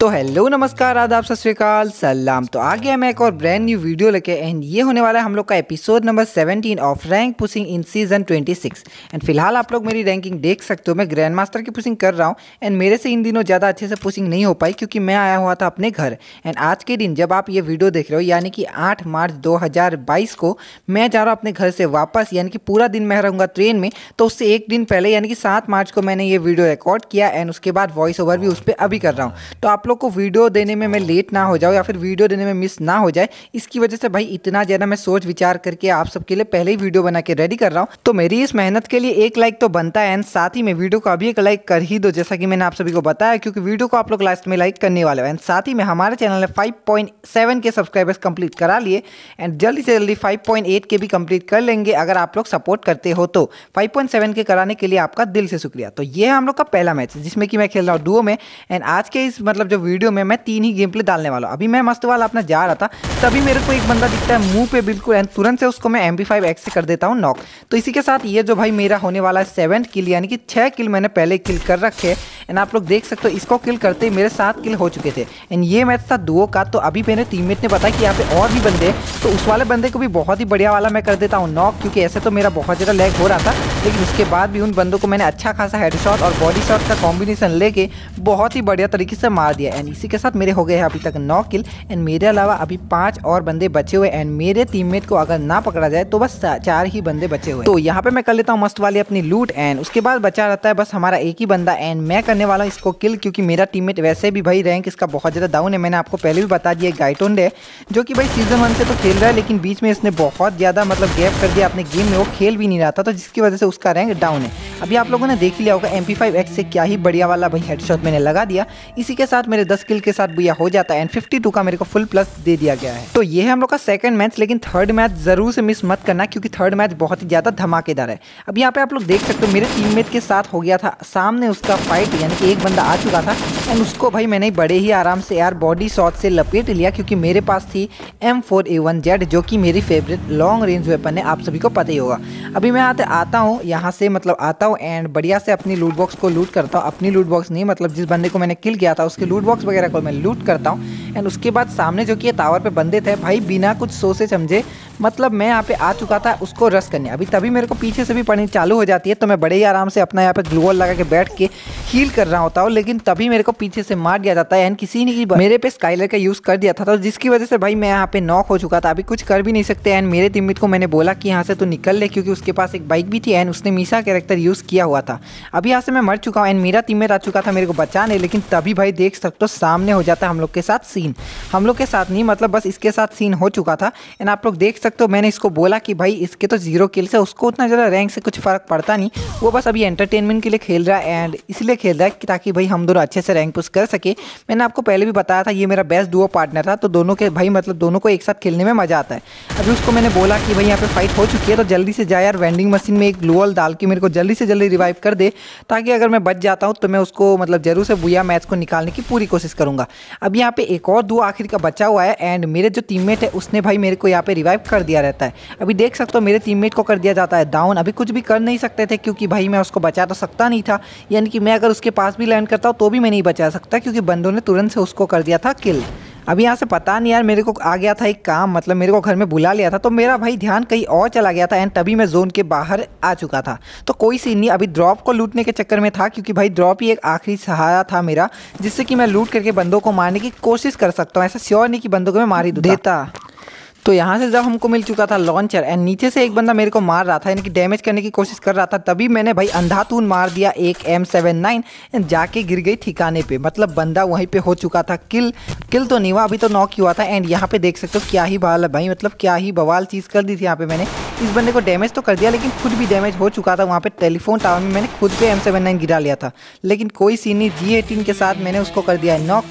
तो हेलो नमस्कार, आदाब, सत श्रीकाल, सलाम। तो आ गया मैं एक और ब्रांड न्यू वीडियो लेके एंड ये होने वाला है हम लोग का episode number 17 of rank pushing in season 26 and फ़िलहाल आप लोग मेरी रैंकिंग देख सकते हो, मैं ग्रैंड मास्टर की पुशिंग कर रहा हूँ एंड मेरे से इन दिनों ज़्यादा अच्छे से पुशिंग नहीं हो पाई, क्योंकि मैं आया हुआ था अपने घर। एंड आज के दिन जब आप ये वीडियो देख रहे हो, यानी कि आठ मार्च दो हज़ार बाईस को मैं जा रहा हूँ अपने घर से वापस, यानी कि पूरा दिन मैं रहूँगा ट्रेन में तो उससे एक दिन पहले, यानी कि सात मार्च को मैंने ये वीडियो रिकॉर्ड किया एंड उसके बाद वॉइस ओवर भी उस पर अभी कर रहा हूँ। तो आप लोग को वीडियो देने में मैं लेट ना हो जाऊँ या फिर वीडियो देने में मिस ना हो जाए, इसकी वजह से भाई इतना ज़्यादा मैं सोच विचार करके आप सबके लिए पहले ही वीडियो बना के रेडी कर रहा हूँ। तो मेरी इस मेहनत के लिए एक लाइक तो बनता है एंड साथ ही में वीडियो को अभी एक लाइक कर ही दो, जैसा कि मैंने आप सभी को बताया, क्योंकि वीडियो को आप लोग लास्ट में लाइक करने वाले हो। एंड साथ ही में हमारे चैनल ने फाइव के सब्सक्राइबर्स कंप्लीट करा लिए एंड जल्दी से जल्दी फाइव के भी कंप्लीट कर लेंगे, अगर आप लोग सपोर्ट करते हो तो। फाइव के कराने के लिए आपका दिल से शुक्रिया। तो ये है हम लोग का पहला मैच जिसमें कि मैं खेल रहा हूँ डुओ में। एंड आज के इस मतलब जो वीडियो में मैं तीन ही गेम प्ले डालने वाला हूँ। अभी मैं मस्त वाला अपना जा रहा था, तभी मेरे को एक बंदा दिखता है मुँह पे बिल्कुल एंड तुरंत से उसको मैं एम पी से कर देता हूँ नॉक तो इसी के साथ ये जो भाई मेरा होने वाला है सेवन किल यानी कि छः किल मैंने पहले किल कर रखे एंड आप लोग देख सकते हो, इसको किल करते ही मेरे सात किल हो चुके थे। एंड ये मैच था दो का तो अभी मेरे टीममेट ने बताया कि यहाँ पे और भी बंदे तो उस वाले बंदे को भी बहुत ही बढ़िया वाला मैं कर देता हूँ नॉक क्योंकि ऐसे तो मेरा बहुत ज़्यादा लैग हो रहा था। लेकिन उसके बाद भी उन बंदों को मैंने अच्छा खासा हेड और बॉडी शॉट का कॉम्बिनेशन लेके बहुत ही बढ़िया तरीके से मार दिया। एंड इसी के साथ मेरे हो गए हैं अभी तक नौ किल एंड मेरे अलावा अभी पाँच और बंदे बचे हुए एंड मेरे टीममेट को अगर ना पकड़ा जाए तो बस चार ही बंदे बचे हुए तो यहाँ पे मैं कर लेता हूँ मस्त वाली अपनी लूट एंड उसके बाद बचा रहता है बस हमारा एक ही बंदा। एंड मैं करने वाला हूँ इसको किल क्योंकि मेरा टीममेट वैसे भी भाई रैंक इसका बहुत ज़्यादा डाउन है। मैंने आपको पहले भी बता दिया गाइटोंडे जो कि भाई सीज़न वन से तो खेल रहा है, लेकिन बीच में इसने बहुत ज़्यादा मतलब गैप कर दिया अपने गेम में। वो खेल भी नहीं रहा था तो जिसकी वजह से उसका रैंक डाउन है। अभी आप लोगों ने देख लिया होगा एम पी से क्या ही बढ़िया वाला भाई हेडशॉट मैंने लगा दिया। इसी के साथ मेरे दस किल के साथ भैया हो जाता है एंड फिफ्टी का मेरे को फुल प्लस दे दिया गया है। तो ये है हम लोग का सेकंड मैच लेकिन थर्ड मैच ज़रूर से मिस मत करना, क्योंकि थर्ड मैच बहुत ही ज़्यादा धमाकेदार है। अब यहाँ पे आप लोग देख सकते हो, मेरे टीममेट के साथ हो गया था, सामने उसका फाइट यानी कि एक बंदा आ चुका था एंड उसको भाई मैंने बड़े ही आराम से यार बॉडी शॉट से लपेट लिया, क्योंकि मेरे पास थी M four A one Z जो कि मेरी फेवरेट लॉन्ग रेंज वेपन है, आप सभी को पता ही होगा। अभी मैं आते आता हूँ, यहाँ से मतलब आता हूँ एंड बढ़िया से अपनी लूट बॉक्स को लूट करता हूँ। अपनी लूट बॉक्स नहीं मतलब जिस बंदे को मैंने किल किया था, उसके लूट बॉक्स वगैरह को मैं लूट करता हूँ। एंड उसके बाद सामने जो कि टावर पे बंदे थे, भाई बिना कुछ सोचे समझे मतलब मैं यहाँ पे आ चुका था उसको रस करने। अभी तभी मेरे को पीछे से भी पढ़नी चालू हो जाती है तो मैं बड़े ही आराम से अपना यहाँ पे ग्लूवल लगा के बैठ के हील कर रहा होता हूँ, लेकिन तभी मेरे को पीछे से मार दिया जाता है। एंड किसी ने मेरे पे स्काइलर का यूज़ कर दिया था तो जिसकी वजह से भाई मैं यहाँ पे नॉक हो चुका था। अभी कुछ कर भी नहीं सकते। एंड मेरे टीममेट को मैंने बोला कि यहाँ से तो निकल ले, क्योंकि उसके पास एक बाइक भी थी। एंड उसने मीसा कैरेक्टर यूज़ किया हुआ था। अभी यहाँ से मैं मर चुका हूँ एंड मेरा टीममेट आ चुका था, मेरे को बचाने, लेकिन तभी भाई देख सकते हो सामने हो जाता है हम लोग के साथ सीन हम लोग के साथ नहीं मतलब बस इसके साथ सीन हो चुका था एंड आप लोग देख सकते हो मैंने इसको बोला कि भाई इसके तो ज़ीरो किल्स है उसको उतना ज़्यादा रैंक से कुछ फ़र्क पड़ता नहीं, वो बस अभी एंटरटेनमेंट के लिए खेल रहा है एंड इसलिए खेल रहा है ताकि भाई हम दोनों अच्छे से रैंक पुश कर सके। मैंने आपको पहले भी बताया था, ये मेरा बेस्ट डुओ पार्टनर था तो दोनों के भाई मतलब दोनों को एक साथ खेलने में मज़ा आता है। अभी उसको मैंने बोला कि भाई यहाँ पे फाइट हो चुकी है तो जल्दी से जाए यार वेंडिंग मशीन में एक ग्लोअल डाल के मेरे को जल्दी से जल्दी रिवाइव कर दे, ताकि अगर मैं बच जाता हूँ तो मैं उसको मतलब ज़रूर से बुया मैच को निकालने की पूरी कोशिश करूँगा। अब यहाँ पे एक और दो आखिर का बचा हुआ है एंड मेरे जो टीममेट है, उसने भाई मेरे को यहाँ पे रिवाइव कर दिया रहता है। अभी देख सकते हो, मेरे टीममेट को कर दिया जाता है डाउन अभी कुछ भी कर नहीं सकते थे, क्योंकि भाई मैं उसको बचा तो सकता नहीं था। यानी कि मैं अगर उसके पास भी लैंड करता हूँ तो भी मैं नहीं बचा सकता, क्योंकि बंदों ने तुरंत से उसको कर दिया था किल अभी यहाँ से पता नहीं यार, मेरे को आ गया था एक काम मतलब मेरे को घर में बुला लिया था तो मेरा भाई ध्यान कहीं और चला गया था, एंड तभी मैं जोन के बाहर आ चुका था। तो कोई सीन नहीं, अभी ड्रॉप को लूटने के चक्कर में था, क्योंकि भाई ड्रॉप ही एक आखिरी सहारा था मेरा, जिससे कि मैं लूट करके बंदों को मारने की कोशिश कर सकता हूँ, ऐसा श्योर नहीं कि बंदों को मैं मारी देता। तो यहाँ से जब हमको मिल चुका था लॉन्चर एंड नीचे से एक बंदा मेरे को मार रहा था, यानी कि डैमेज करने की कोशिश कर रहा था, तभी मैंने भाई अंधातून मार दिया एक एम सेवन नाइन एंड जाके गिर गई ठिकाने पे। मतलब बंदा वहीं पे हो चुका था। किल किल तो नहीं हुआ, अभी तो नॉक ही हुआ था एंड यहाँ पे देख सकते हो क्या ही बवाल है भाई। मतलब क्या ही बवाल चीज़ कर दी थी यहाँ पे मैंने। इस बंदे को डैमेज तो कर दिया, लेकिन खुद भी डैमेज हो चुका था। वहाँ पे टेलीफोन टावर में मैंने खुद पे एम सेवन नाइन गिरा लिया था। लेकिन कोई सीन नहीं जी एटीन के साथ मैंने उसको कर दिया नॉक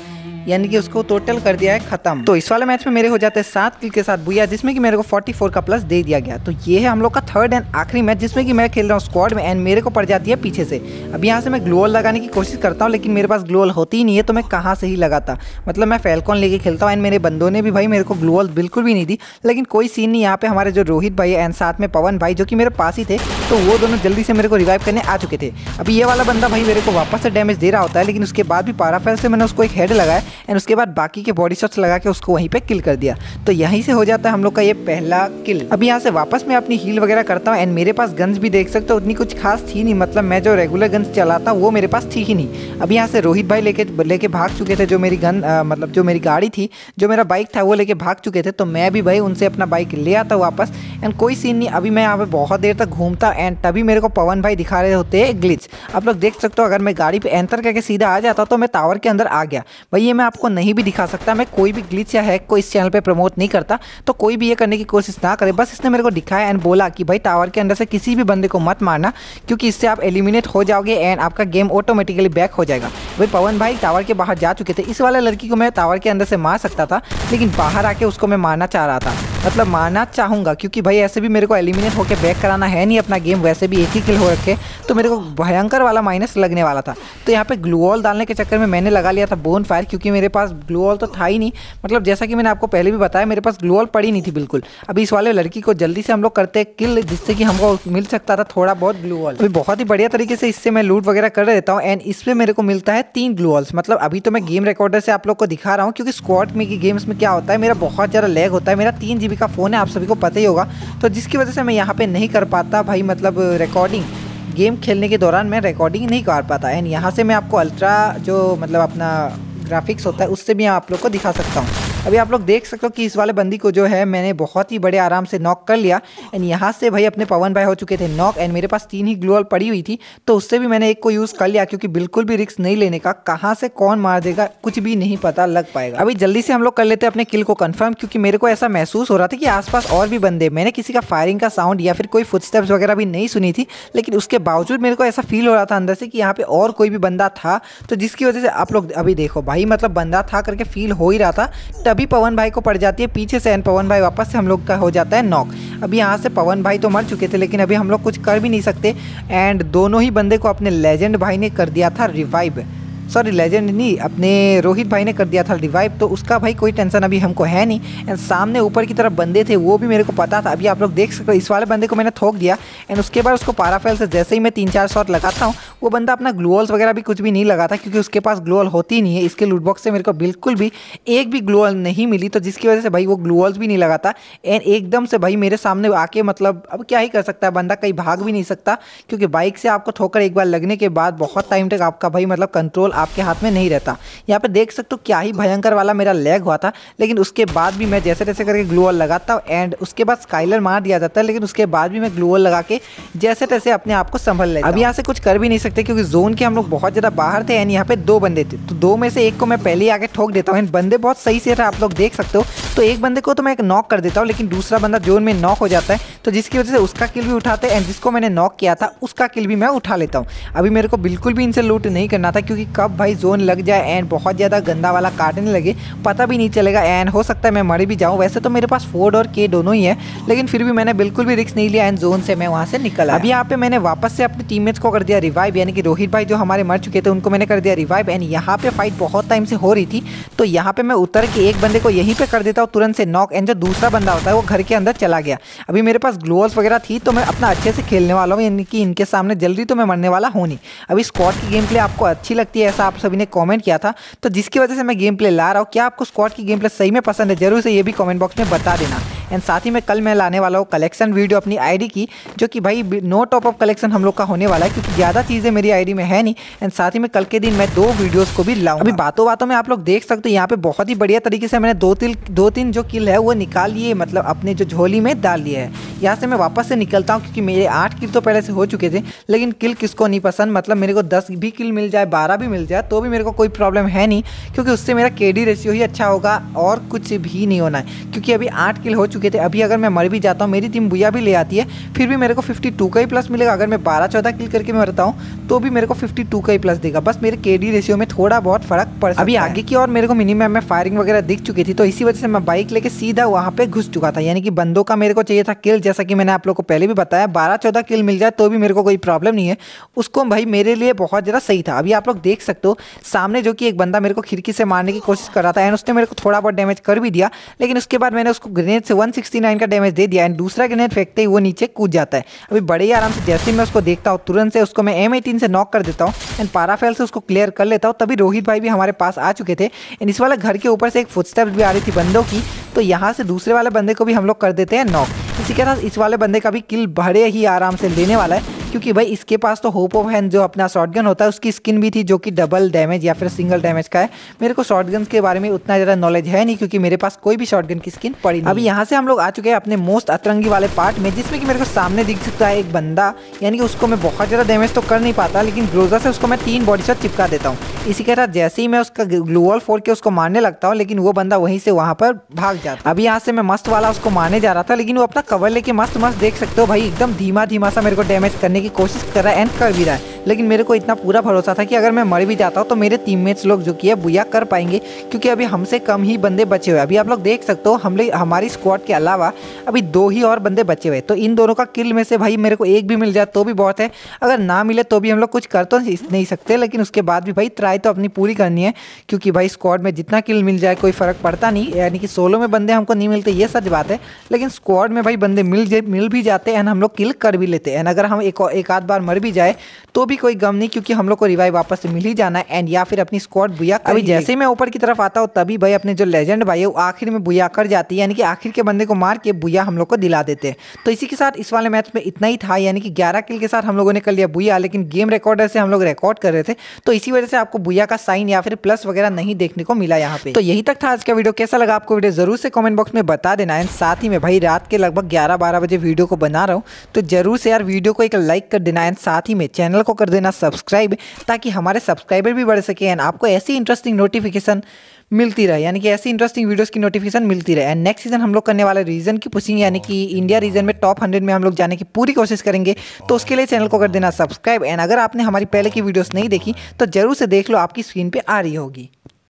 यानी कि उसको टोटल कर दिया है खत्म। तो इस वाले मैच में मेरे हो जाते हैं सात किल के साथ बुया जिसमें कि मेरे को 44 का प्लस दे दिया गया। तो ये है हम लोग का थर्ड एंड आखिरी मैच जिसमें कि मैं खेल रहा हूँ स्क्वाड में एंड मेरे को पड़ जाती है पीछे से। अब यहाँ से मैं ग्लोअल लगाने की कोशिश करता हूँ, लेकिन मेरे पास ग्लोअल होती ही नहीं है तो मैं कहाँ से ही लगाता? मतलब मैं फैलकॉन लेके खेलता हूँ एंड मेरे बंदों ने भी भाई मेरे को ग्लोअल बिल्कुल भी नहीं दी। लेकिन कोई सीन नहीं, यहाँ पे हमारे जो रोहित भाई एंड साथ में पवन भाई, जो कि मेरे पास ही थे तो वो दोनों जल्दी से मेरे को रिवाइव करने आ चुके थे। अभी ये वाला बंदा भाई मेरे को वापस से डैमेज दे रहा होता है, लेकिन उसके बाद भी पाराफेल से मैंने उसको एक हेड लगाया एंड उसके बाद बाकी के बॉडी शॉट्स लगा के उसको वहीं पर किल कर दिया। तो यहीं से हो जाता है हम लोग का ये पहला किल अभी यहाँ से वापस मैं अपनी हील वगैरह करता हूँ एंड मेरे पास गन्स भी देख सकते हो, उतनी कुछ खास थी नहीं। मतलब मैं जो रेगुलर गन्स चलाता हूँ, वो मेरे पास थी ही नहीं। अभी यहाँ से रोहित भाई लेके लेके भाग चुके थे जो मेरी गन मतलब जो मेरी गाड़ी थी, जो मेरा बाइक था, वो लेके भाग चुके थे। तो मैं भी भाई उनसे अपना बाइक ले आता वापस। एंड कोई सीन नहीं, अभी मैं यहाँ पे बहुत देर तक घूमता एंड तभी मेरे को पवन भाई दिखा रहे होते ग्लिच आप लोग देख सकते हो, अगर मैं गाड़ी पे एंटर करके सीधा आ जाता तो मैं टावर के अंदर आ गया। भाई ये मैं आपको नहीं भी दिखा सकता, मैं कोई भी ग्लिच या हैक को इस चैनल पर प्रमोट नहीं करता तो कोई भी ये करने की कोशिश ना करे। बस इसने मेरे को दिखाया एंड बोला कि भाई टावर के अंदर से किसी भी बंदे को मत मारना, क्योंकि इससे आप एलिमिनेट हो जाओगे एंड आपका गेम ऑटोमेटिकली बैक हो जाएगा। भाई पवन भाई टावर के बाहर जा चुके थे। इस वाले लड़की को मैं टावर के अंदर से मार सकता था, लेकिन बाहर आके उसको मैं मारना चाह रहा था। मतलब मारना चाहूँगा, क्योंकि भाई ऐसे भी मेरे को एलिमिनेट होकर बैक कराना है नहीं अपना गेम वैसे भी एक ही किल हो रखे तो मेरे को भयंकर वाला माइनस लगने वाला था। तो यहाँ पे ग्लूऑल डालने के चक्कर में मैंने लगा लिया था बोन फायर क्योंकि मेरे पास ग्लूऑल तो था ही नहीं। मतलब जैसा कि मैंने आपको पहले भी बताया, मेरे पास ग्लूऑल पड़ी नहीं थी बिल्कुल। अभी इस वाले लड़की को जल्दी से हम लोग करते हैं किल जिससे कि हमको मिल सकता था थोड़ा बहुत ग्लूऑल अभी बहुत ही बढ़िया तरीके से इससे मैं लूट वगैरह कर देता हूँ एंड इस पर मेरे को मिलता है तीन ग्लूऑल्स मतलब अभी तो मैं गेम रिकॉर्डर से आप लोग को दिखा रहा हूँ, क्योंकि स्क्वाड में गेम्स में क्या होता है, मेरा बहुत ज़्यादा लैग होता है, मेरा तीन जी का फ़ोन है, आप सभी को पता ही होगा। तो जिसकी वजह से मैं यहाँ पर नहीं कर पाता भाई मतलब रिकॉर्डिंग गेम खेलने के दौरान मैं रिकॉर्डिंग नहीं कर पाता। एंड यहाँ से मैं आपको अल्ट्रा जो मतलब अपना ग्राफिक्स होता है, उससे भी आप लोग को दिखा सकता हूँ। अभी आप लोग देख सकते हो कि इस वाले बंदी को जो है, मैंने बहुत ही बड़े आराम से नॉक कर लिया। एंड यहाँ से भाई अपने पवन भाई हो चुके थे नॉक एंड मेरे पास तीन ही ग्लोअल पड़ी हुई थी। तो उससे भी मैंने एक को यूज़ कर लिया क्योंकि बिल्कुल भी रिस्क नहीं लेने का। कहाँ से कौन मार देगा, कुछ भी नहीं पता लग पाएगा। अभी जल्दी से हम लोग कर लेते अपने किल को कन्फर्म क्योंकि मेरे को ऐसा महसूस हो रहा था कि आसपास और भी बंदे, मैंने किसी का फायरिंग का साउंड या फिर कोई फुटस्टेप्स वगैरह भी नहीं सुनी थी। लेकिन उसके बावजूद मेरे को ऐसा फील हो रहा था अंदर से कि यहाँ पे और कोई भी बंदा था। तो जिसकी वजह से आप लोग अभी देखो, भाई मतलब बंदा था करके फील हो ही रहा था। तभी पवन भाई को पड़ जाती है, पीछे से एंड पवन भाई वापस से हम लोग का हो जाता है नॉक। अभी यहाँ से पवन भाई तो मर चुके थे, लेकिन अभी हम लोग कुछ कर भी नहीं सकते। एंड दोनों ही बंदे को अपने लेजेंड भाई ने कर दिया था रिवाइव। सॉरी लेजेंड नहीं, अपने रोहित भाई ने कर दिया था रिवाइव तो उसका भाई कोई टेंशन अभी हमको है नहीं। एंड सामने ऊपर की तरफ़ बंदे थे, वो भी मेरे को पता था। अभी आप लोग देख सकते हो, इस वाले बंदे को मैंने थोक दिया। एंड उसके बाद उसको पाराफेल से, जैसे ही मैं तीन चार शॉट लगाता हूँ, वो बंदा अपना ग्लोअल्स वगैरह भी कुछ भी नहीं लगाता क्योंकि उसके पास ग्लोअल होती नहीं है। इसके लूटबॉक्स से मेरे को बिल्कुल भी एक भी ग्लोअल नहीं मिली तो जिसकी वजह से भाई वो ग्लोअल्स भी नहीं लगाता एंड एकदम से भाई मेरे सामने आके मतलब अब क्या ही कर सकता है बंदा, कहीं भाग भी नहीं सकता। क्योंकि बाइक से आपको ठोकर एक बार लगने के बाद बहुत टाइम तक आपका भाई मतलब कंट्रोल आपके हाथ में नहीं रहता। यहाँ पे देख सकते हो क्या ही भयंकर वाला मेरा लेग हुआ था लेकिन उसके बाद भी मैं जैसे जैसे करके ग्लूअल लगाता हूँ एंड उसके बाद स्काइलर मार दिया जाता है लेकिन उसके बाद भी मैं ग्लूअल लगा के जैसे तैसे अपने आप को संभल लेता अब यहाँ से कुछ कर भी नहीं सकते क्योंकि जोन के हम लोग बहुत ज़्यादा बाहर थे एंड यहाँ पे दो बंदे थे। तो दो में से एक को मैं पहले ही आगे ठोक देता हूँ एंड बंदे बहुत सही से आप लोग देख सकते हो। तो एक बंदे को तो मैं एक नॉक कर देता हूँ लेकिन दूसरा बंदा जोन में नॉक हो जाता है तो जिसकी वजह से उसका किल भी उठाते हैं एंड जिसको मैंने नॉक किया था उसका किल भी मैं उठा लेता हूँ। अभी मेरे को बिल्कुल भी इनसे लूट नहीं करना था क्योंकि कब भाई जोन लग जाए एंड बहुत ज़्यादा गंदा वाला काटने लगे, पता भी नहीं चलेगा एंड हो सकता है मैं मर भी जाऊँ। वैसे तो मेरे पास फोर्ड और के दोनों ही है, लेकिन फिर भी मैंने बिल्कुल भी रिक्स नहीं लिया एंड जोन से, मैं वहाँ से निकला। अभी यहाँ पे मैंने वापस से अपने टीममेट्स को कर दिया रिवाइव यानी कि रोहित भाई जो हमारे मर चुके थे, उनको मैंने कर दिया रिवाइव एंड यहाँ पे फाइट बहुत टाइम से हो रही थी तो यहाँ पे मैं उतर के एक बंदे को यहीं पे कर देता हूँ, तुरंत से नॉक एंड जो दूसरा बंदा होता है, वो घर के अंदर चला गया। अभी मेरे पास ग्लोवल्स वगैरह थी तो मैं अपना अच्छे से खेलने वाला हूँ, यानी कि इनके सामने जल्दी तो मैं मरने वाला हूँ नहीं। अभी स्कॉट की गेम प्ले आपको अच्छी लगती है ऐसा आप सभी ने कॉमेंट किया था तो जिसकी वजह से मैं गेम प्ले ला रहा हूँ, क्या आपको स्कॉट की गेम प्ले सही में पसंद है? ज़रूर से ये भी कॉमेंट बॉक्स में बता देना। एंड साथ ही में कल मैं लाने वाला हूँ कलेक्शन वीडियो अपनी आईडी की, जो कि भाई नो टॉप अप कलेक्शन हम लोग का होने वाला है, क्योंकि ज़्यादा चीज़ें मेरी आईडी में है नहीं। एंड साथ ही में कल के दिन मैं दो वीडियोस को भी लाऊं अभी बातों बातों में आप लोग देख सकते हो, यहाँ पे बहुत ही बढ़िया तरीके से मैंने दो तीन दो तीन जो किल है, वो निकाल लिए मतलब अपने जो झोली में डाल लिया है। यहाँ से मैं वापस से निकलता हूँ, क्योंकि मेरे आठ किल तो पहले से हो चुके थे, लेकिन किल किसको नहीं पसंद मतलब मेरे को दस भी किल मिल जाए, बारह भी मिल जाए तो भी मेरे को कोई प्रॉब्लम है नहीं, क्योंकि उससे मेरा के रेशियो ही अच्छा होगा, और कुछ भी नहीं होना है। क्योंकि अभी आठ किल हो चुके थे। अभी अगर मैं मर भी जाता हूँ मेरी टीम बुया भी ले आती है फिर भी मेरे को फिफ्टी टू का ही प्लस मिलेगा। अगर मैं बारह चौदह किल करके मरता हूँ तो भी मेरे को फिफ्टी टू का ही प्लस देगा। बस मेरे के रेशियो में थोड़ा बहुत फ़र्क पड़ अभी आगे की और मेरे को मिनिमम में फायरिंग वगैरह दिख चुकी थी तो इसी वजह से मैं बाइक लेके सीधा वहाँ पे घुस चुका था। यानी कि बंदों का मेरे को चाहिए था किल जैसा कि मैंने आप लोग को पहले भी बताया बारह चौदह किल मिल जाए तो भी मेरे को कोई प्रॉब्लम नहीं है। उसको भाई मेरे लिए बहुत ज़्यादा सही था। अभी आप लोग देख सकते हो सामने जो कि एक बंदा मेरे को खिड़की से मारने की कोशिश कर रहा था एंड उसने मेरे को थोड़ा बहुत डैमेज कर भी दिया लेकिन उसके बाद मैंने उसको ग्रेनेड से 169 का डैमेज दे दिया एंड दूसरा ग्रेनेड फेंकते ही वो नीचे कूद जाता है। अभी बड़े ही आराम से जैसे मैं उसको देखता हूँ, तुरंत से उसको मैं एम एटीन से नॉक कर देता हूँ एंड पाराफेल से उसको क्लियर कर लेता हूँ, तभी रोहित भाई भी हमारे पास आ चुके थे। एंड इस वाले घर के ऊपर से एक फुटस्टेप्स भी आ रही थी बंदों की तो यहाँ से दूसरे वाले बंदे को भी हम लोग कर देते हैं नॉक इसी के साथ इस वाले बंदे का भी किल बड़े ही आराम से, लेने वाला है। क्योंकि भाई इसके पास तो होप ऑफ़ हैंड जो अपना शॉर्ट गन होता है उसकी स्किन भी थी जो कि डबल डैमेज या फिर सिंगल डैमेज का है। मेरे को शॉर्ट गन के बारे में उतना ज़्यादा नॉलेज है नहीं क्योंकि मेरे पास कोई भी शॉर्ट गन की स्किन पड़ी नहीं अभी यहाँ से हम लोग आ चुके हैं अपने मोस्ट अतरंगी वाले पार्ट में जिसमें कि मेरे को सामने दिख सकता है एक बंदा यानी कि उसको मैं बहुत ज़्यादा डैमेज तो कर नहीं पाता लेकिन ग्रोजर से उसको मैं तीन बॉडी शॉट चिपका देता हूँ। इसी के साथ जैसे ही मैं उसका ग्लूवॉल फोड़ के उसको मारने लगता हूँ लेकिन वो बंदा वहीं से वहाँ पर भाग जाता अभी यहाँ से मैं मस्त वाला उसको मारने जा रहा था लेकिन वो अपना कवर लेके मस्त मस्त देख सकते हो भाई एकदम धीमा धीमा सा मेरे को डैमेज करने की कोशिश कर रहा है एंड कर भी रहा है। लेकिन मेरे को इतना पूरा भरोसा था कि अगर मैं मर भी जाता हूँ तो मेरे टीममेट्स लोग जो कि है बुया कर पाएँगे। क्योंकि अभी हमसे कम ही बंदे बचे हुए अभी आप लोग देख सकते हो हम लोग हमारी स्क्वाड के अलावा अभी दो ही और बंदे बचे हुए तो इन दोनों का किल में से भाई मेरे को एक भी मिल जाए तो भी बहुत है। अगर ना मिले तो भी हम लोग कुछ कर तो नहीं सकते, लेकिन उसके बाद भी भाई ट्राई तो अपनी पूरी करनी है। क्योंकि भाई स्क्वाड में जितना किल मिल जाए, कोई फ़र्क पड़ता नहीं। यानी कि सोलो में बंदे हमको नहीं मिलते, ये सच बात है। लेकिन स्क्वाड में भाई बंदे मिल मिल भी जाते हैं हम लोग किल कर भी लेते हैं। अगर हम एक एक आध बार मर भी जाए तो भी कोई गम नहीं क्योंकि हम लोग को रिवाइव वापस से मिल ही जाना है। एंड या फिर अपनी स्क्वाड बुया अभी जैसे ही मैं ऊपर की तरफ़ आता हूँ तभी भाई अपने जो लेजेंड भाई है वो आखिर में बुया कर जाती है। यानी कि आखिर के बंदे को मार के बुया हम लोग को दिला देते हैं। तो इसी के साथ इस वाले मैच में इतना ही था यानी कि ग्यारह किल के साथ हम लोगों ने कर लिया बुया लेकिन गेम रिकॉर्डर से हम लोग रिकॉर्ड कर रहे थे। तो इसी वजह से आपको बुया का साइन या फिर प्लस वगैरह नहीं देखने को मिला यहाँ पे। तो यही तक था आज का वीडियो कैसा लगा आपको वीडियो ज़रूर से कॉमेंट बॉक्स में बता देना। एंड साथ ही में भाई रात के लगभग ग्यारह बारह बजे वीडियो को बना रहा हूँ। तो ज़रूर से यार वीडियो को एक लाइक कर देना। एंड साथ ही में चैनल को कर देना सब्सक्राइब ताकि हमारे सब्सक्राइबर भी बढ़ सके एंड आपको ऐसी इंटरेस्टिंग नोटिफिकेशन मिलती रहे। यानी कि ऐसी इंटरेस्टिंग वीडियोस की नोटिफिकेशन मिलती रहे। एंड नेक्स्ट सीज़न हम लोग करने वाले रीजन की पुशिंग यानी कि इंडिया रीजन में टॉप हंड्रेड में हम लोग जाने की पूरी कोशिश करेंगे तो उसके लिए चैनल को कर देना सब्सक्राइब एंड अगर आपने हमारी पहले की वीडियोस नहीं देखी तो ज़रूर से देख लो, आपकी स्क्रीन पर आ रही होगी।